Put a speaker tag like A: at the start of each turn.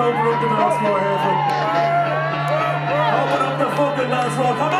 A: open up the dance floor, Open up the fucking dance floor, come on!